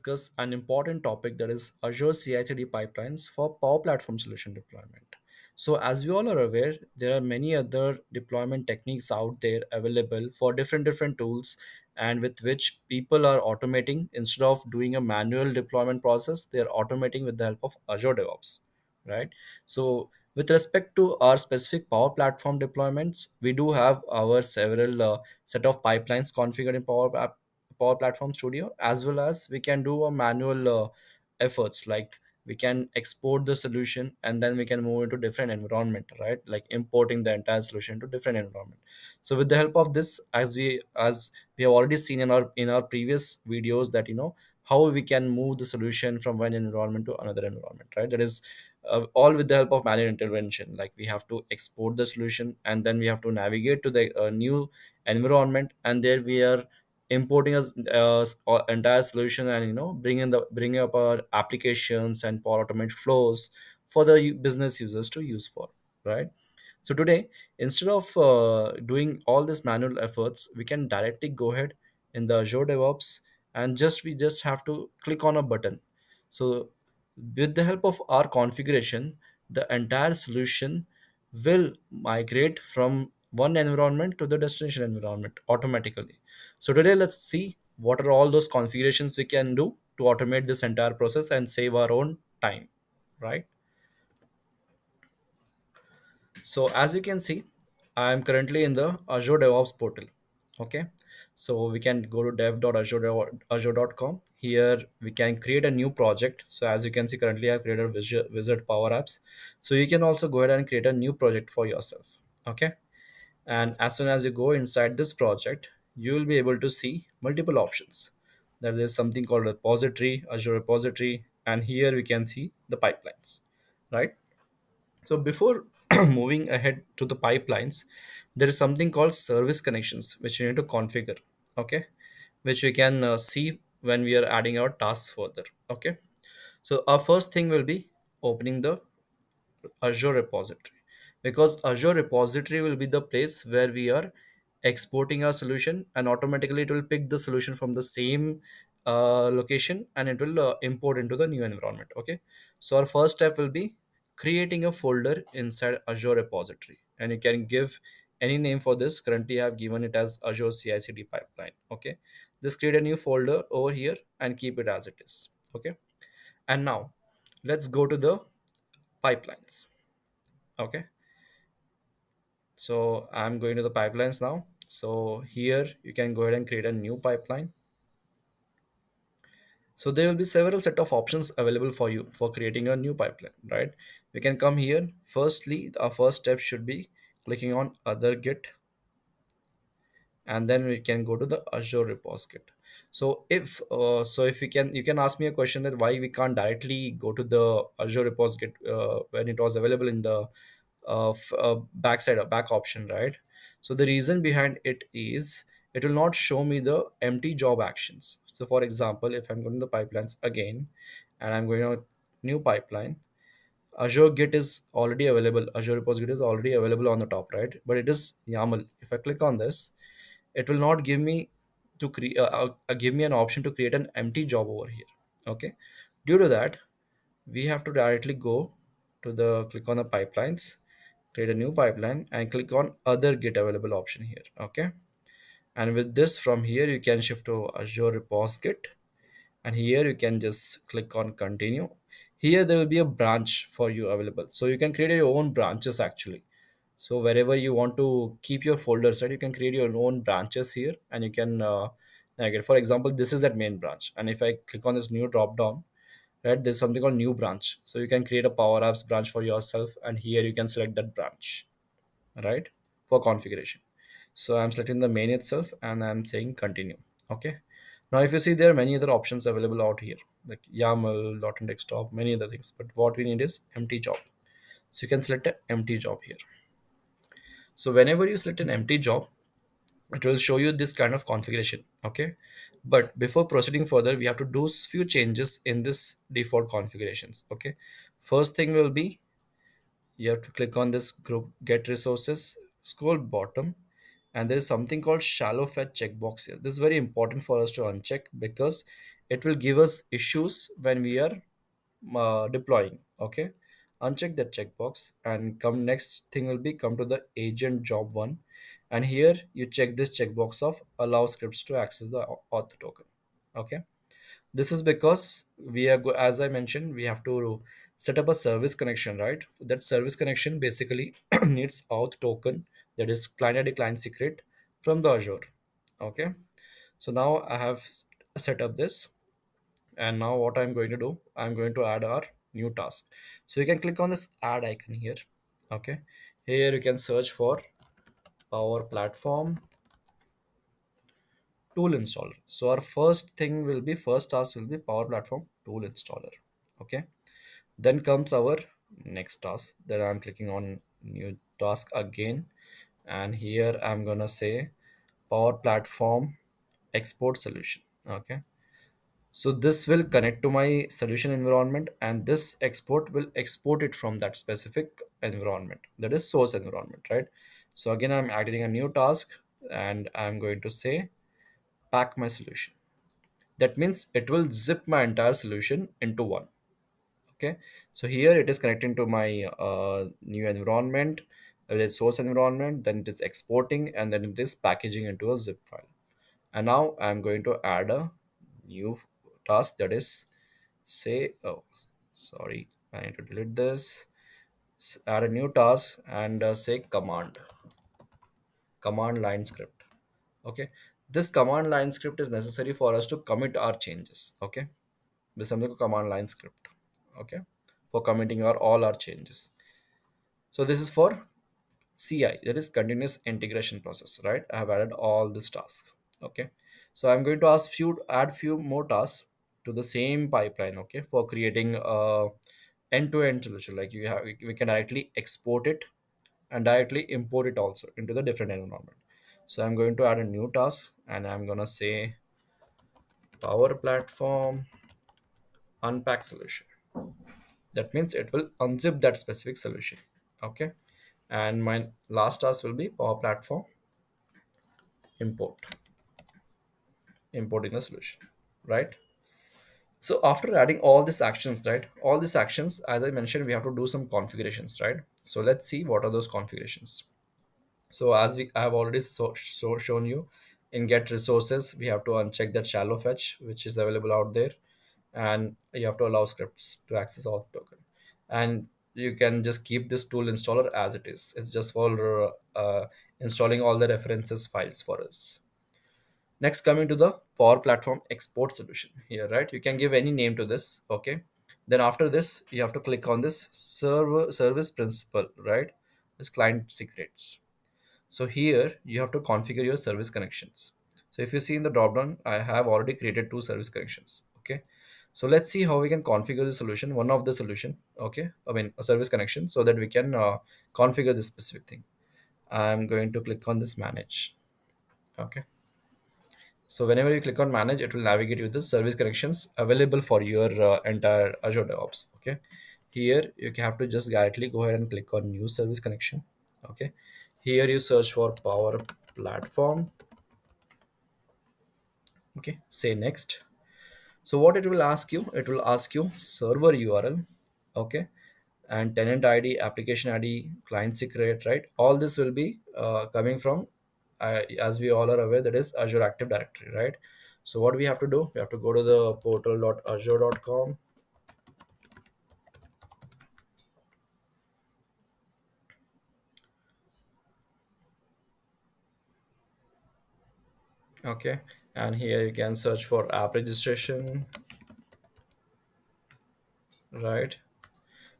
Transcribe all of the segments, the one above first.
discuss an important topic that is Azure CI/CD pipelines for Power Platform solution deployment. So, as we all are aware, there are many other deployment techniques out there available for different different tools, and with which people are automating instead of doing a manual deployment process, they are automating with the help of Azure DevOps, right? So, with respect to our specific Power Platform deployments, we do have our several uh, set of pipelines configured in Power Power Platform Studio, as well as we can do a manual uh, efforts like we can export the solution and then we can move into different environment, right? Like importing the entire solution to different environment. So with the help of this, as we as we have already seen in our in our previous videos that you know how we can move the solution from one environment to another environment, right? That is uh, all with the help of manual intervention. Like we have to export the solution and then we have to navigate to the uh, new environment and there we are importing a uh, s- entire solution and you know bringing the bringing up our applications and power automate flows for the business users to use for right? So today instead of uh, doing all these manual efforts we can directly go ahead in the azure devops and just we just have to click on a button. So with the help of our configuration the entire solution will migrate from one environment to the destination environment automatically so today let's see what are all those configurations we can do to automate this entire process and save our own time, right? So as you can see, I'm currently in the Azure DevOps portal. Okay. So we can go to dev.azure.com. Here we can create a new project. So as you can see, currently I've created Wizard Power Apps. So you can also go ahead and create a new project for yourself. Okay. and as soon as you go inside this project you will be able to see multiple options. There is something called repository azure repository and here we can see the pipelines right? So before moving ahead to the pipelines there is something called service connections which you need to configure okay? Which we can uh, see when we are adding our tasks further okay? So our first thing will be opening the Azure repository because Azure repository will be the place where we are exporting our solution and automatically it will pick the solution from the same uh, location and it will uh, import into the new environment okay? So our first step will be creating a folder inside Azure repository and you can give any name for this. Currently I have given it as Azure CI/CD pipeline okay? Just create a new folder over here and keep it as it is okay? And now let's go to the pipelines okay so i'm going to the pipelines now. So here you can go ahead and create a new pipeline. So there will be several set of options available for you for creating a new pipeline right? We can come here. Firstly our first step should be clicking on other git. And then we can go to the azure repos so if uh, so if we can you can ask me a question that why we can't directly go to the azure repos uh, when it was available in the uh, f- uh, backside or back option right? So the reason behind it is it will not show me the empty job actions. So for example if i'm going to the pipelines again and i'm going to new pipeline azure git is already available. Azure repository is already available on the top right? But it is yaml. If i click on this it will not give me to create uh, uh, uh, give me an option to create an empty job over here okay? Due to that we have to directly go to the click on the pipelines create a new pipeline and click on other git available option here okay? And with this from here you can shift to azure repos git. And here you can just click on continue. Here there will be a branch for you available. So you can create your own branches actually. So wherever you want to keep your folders right you can create your own branches here and you can uh, for example this is that main branch. And if i click on this new drop down right? There's something called new branch. So you can create a power apps branch for yourself and here you can select that branch right for configuration. So i'm selecting the main itself and i'm saying continue okay? Now if you see there are many other options available out here like yaml dot desktop many other things. But what we need is empty job. So you can select an empty job here. So whenever you select an empty job it will show you this kind of configuration okay? But before proceeding further we have to do few changes in this default configurations okay? First thing will be you have to click on this group get resources scroll bottom and there is something called shallow fetch checkbox here. This is very important for us to uncheck because it will give us issues when we are uh, deploying okay? Uncheck that checkbox and come next thing will be come to the agent job one and here you check this checkbox of allow scripts to access the auth token. Okay? This is because we are as i mentioned we have to set up a service connection right? That service connection basically needs auth token that is client id client secret from the azure. Okay? So now i have set up this. And now what i'm going to do i'm going to add our new task. So you can click on this add icon here. Okay? Here you can search for power platform tool installer. So our first thing will be first task will be power platform tool installer okay? Then comes our next task. That i'm clicking on new task again and here i'm gonna say power platform export solution okay? So this will connect to my solution environment and this export will export it from that specific environment that is source environment, right? So again, I'm adding a new task and I'm going to say pack my solution. That means it will zip my entire solution into one. Okay. So here it is connecting to my uh, new environment, it is source environment, then it is exporting and then it is packaging into a zip file. And now I'm going to add a new task that is say oh sorry i need to delete this add a new task and uh, say command. Command line script. Okay? This command line script is necessary for us to commit our changes. Okay? This is something command line script. Okay? For committing our all our changes. So this is for ci that is continuous integration process right? I have added all these tasks. Okay? So i'm going to ask few to add few more tasks to the same pipeline okay? For creating a end-to-end solution like you have we can directly export it and directly import it also into the different environment. So i'm going to add a new task and i'm going to say power platform unpack solution. That means it will unzip that specific solution okay? And my last task will be power platform import importing the solution right so after adding all these actions right all these actions as i mentioned we have to do some configurations right? So let's see what are those configurations. So as we i have already so, so shown you in get resources we have to uncheck that shallow fetch which is available out there and you have to allow scripts to access auth token. And you can just keep this tool installer as it is. It's just for uh, installing all the references files for us Next, coming to the Power Platform export solution here, right? You can give any name to this, okay? Then after this, you have to click on this server service principal, right? This client secrets. So here you have to configure your service connections. So if you see in the dropdown, I have already created two service connections, okay? So let's see how we can configure the solution, one of the solution, okay? I mean a service connection so that we can uh, configure this specific thing. I'm going to click on this manage, okay? So whenever you click on manage, it will navigate you the service connections available for your uh, entire Azure DevOps. Okay. Here you have to just directly go ahead and click on new service connection. Okay. Here you search for Power Platform. Okay. Say next. So what it will ask you, it will ask you server URL. Okay. And tenant ID, application ID, client secret, right? All this will be uh, coming from, uh, as we all are aware, that is Azure Active Directory, right? So what we have to do, we have to go to the portal.azure.com. Okay. And here you can search for app registration, right?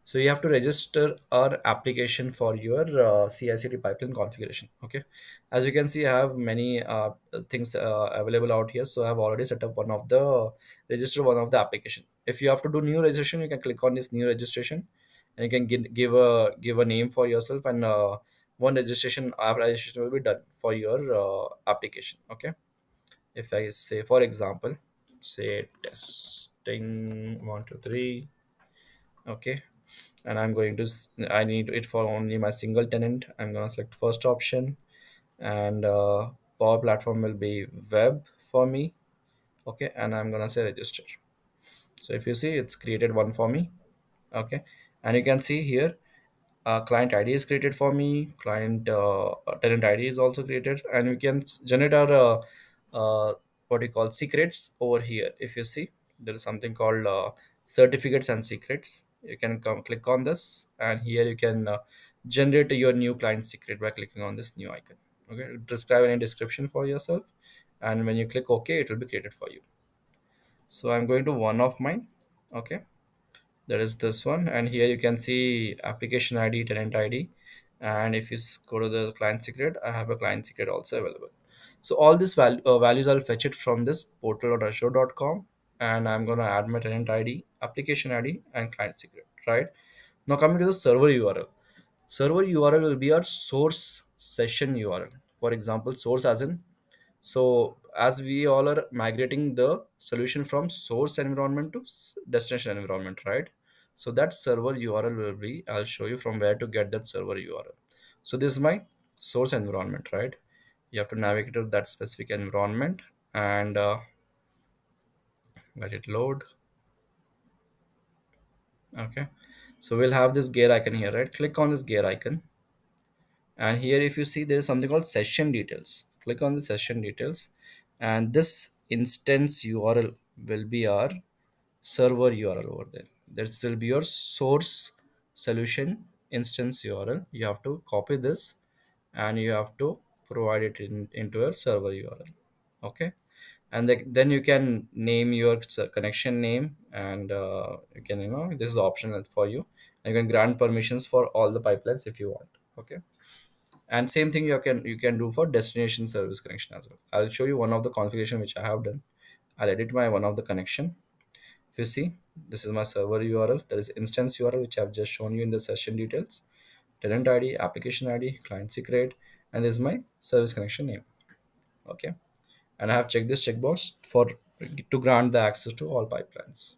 So you have to register our application for your uh, CI/CD pipeline configuration. Okay, as you can see, I have many uh, things uh, available out here. So I have already set up one of the register one of the application. If you have to do new registration, you can click on this new registration, and you can give, give a give a name for yourself, and uh, one registration app registration will be done for your uh, application. Okay, if I say for example, say testing one two three okay and i'm going to I need it for only my single tenant. I'm to select first option. And uh, power platform will be web for me. Okay and i'm gonna say register. So if you see it's created one for me. Okay and you can see here uh, client id is created for me. Client uh, tenant id is also created. And we can generate our uh, uh, what you call secrets over here. If you see there is something called uh, certificates and secrets you can come click on this and here you can uh, generate your new client secret by clicking on this new icon. Okay describe any description for yourself and when you click ok it will be created for you. So i'm going to one of mine. Okay that is this one and here you can see application id tenant id and if you go to the client secret i have a client secret also available. So all these val- uh, values i'll fetch it from this portal.azure.com and i'm going to add my tenant id application id and client secret right now coming to the server url server url will be our source session url for example source as in so as we all are migrating the solution from source environment to destination environment, right? So that server URL will be, I'll show you from where to get that server URL. So this is my source environment, right? You have to navigate to that specific environment and uh, let it load. Okay. So we'll have this gear icon here, right? Click on this gear icon. And here, if you see, there is something called session details. Click on the session details. And this instance URL will be our server URL over there. This will be your source solution instance URL. You have to copy this and you have to provide it in, into your server URL. Okay. And the, then you can name your connection name and uh, you can, you know, this is optional for you. You can grant permissions for all the pipelines if you want. Okay. And same thing you can you can do for destination service connection as well. I'll show you one of the configuration which I have done. I'll edit my one of the connection if you see, this is my server URL. There is instance URL, which I've just shown you in the session details. Tenant ID, application ID, client secret, and this is my service connection name. Okay. And I have checked this checkbox for to grant the access to all pipelines.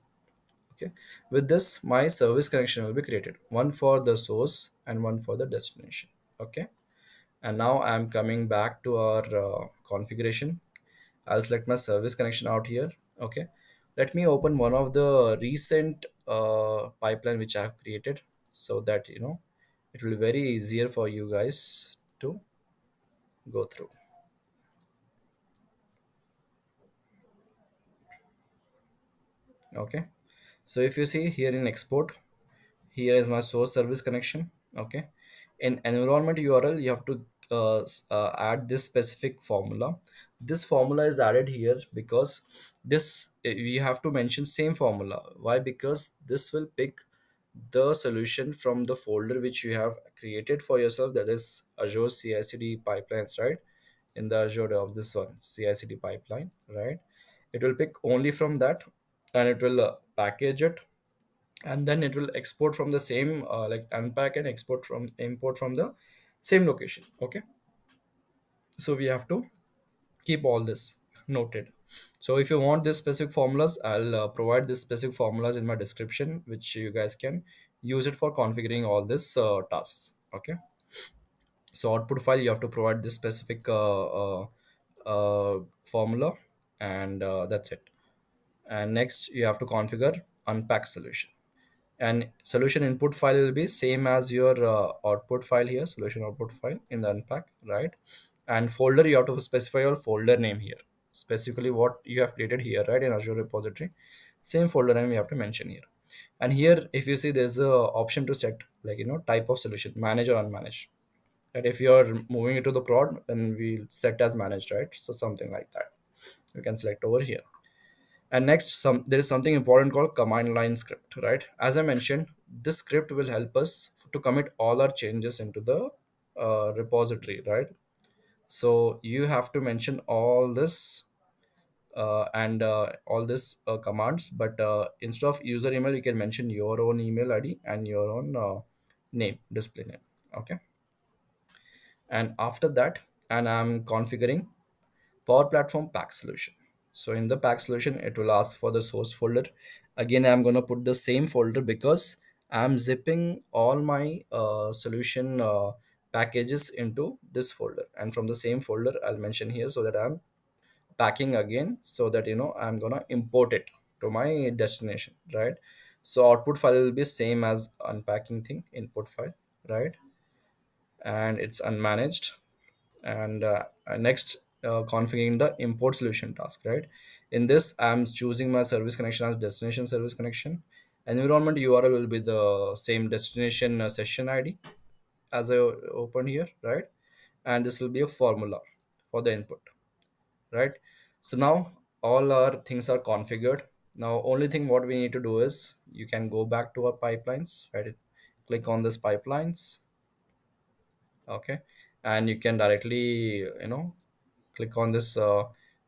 Okay. With this, my service connection will be created. One for the source and one for the destination. Okay. And now I'm coming back to our uh, configuration I'll select my service connection out here. Okay. Let me open one of the recent uh, pipeline which I have created so that you know it will be very easier for you guys to go through. Okay. So if you see here in export, here is my source service connection. Okay. In environment URL, you have to uh, uh, add this specific formula. This formula is added here because this uh, we have to mention same formula. Why? Because this will pick the solution from the folder which you have created for yourself that is azure ci/cd pipelines right in the azure of this one ci/cd pipeline right it will pick only from that and it will uh, package it. And then it will export from the same uh, like unpack and export from import from the same location. Okay? So we have to keep all this noted. So if you want this specific formulas i'll uh, provide this specific formulas in my description which you guys can use it for configuring all this uh, tasks. Okay? So output file you have to provide this specific uh, uh, uh, formula and that's it and next you have to configure unpack solution. And solution input file will be same as your uh, output file here solution output file in the unpack right? And folder you have to specify your folder name here. Specifically what you have created here right in azure repository. Same folder name you have to mention here. And here if you see there's a option to set like you know type of solution manage or unmanaged that if you are moving it to the prod then we'll set as managed right? So something like that. You can select over here and next some there is something important called command line script right? As i mentioned this script will help us to commit all our changes into the uh, repository right? So you have to mention all this uh, and uh, all this uh, commands but uh, instead of user email you can mention your own email id and your own uh, name display name okay? And after that and i'm configuring Power Platform pack solution. So in the pack solution, it will ask for the source folder. Again, I'm going to put the same folder because I'm zipping all my uh, solution uh, packages into this folder. And from the same folder, I'll mention here so that I'm packing again so that you know i'm gonna import it to my destination right so output file will be same as unpacking thing input file right and it's unmanaged and uh, next uh, configuring the import solution task right? In this i'm choosing my service connection as destination service connection. Environment url will be the same destination uh, session id as i open here right? And this will be a formula for the input right? So now all our things are configured. Now only thing what we need to do is you can go back to our pipelines right? Click on this pipelines. Okay. And you can directly you know click on this uh,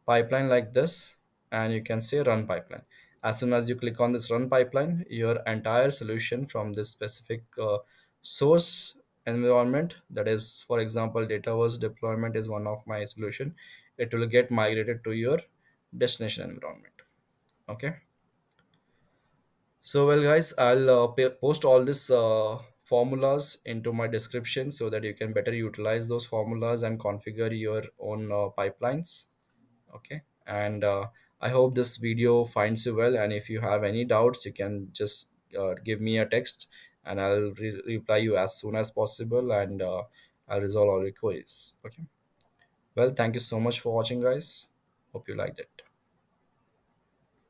pipeline like this and you can say run pipeline. As soon as you click on this run pipeline your entire solution from this specific uh, source environment that is for example dataverse deployment is one of my solution it will get migrated to your destination environment. Okay? So well guys i'll uh, post all this uh, formulas into my description so that you can better utilize those formulas and configure your own uh, pipelines. Okay? And uh, i hope this video finds you well and if you have any doubts you can just uh, give me a text and i'll re- reply you as soon as possible and uh, i'll resolve all your queries. Okay? Well thank you so much for watching guys. Hope you liked it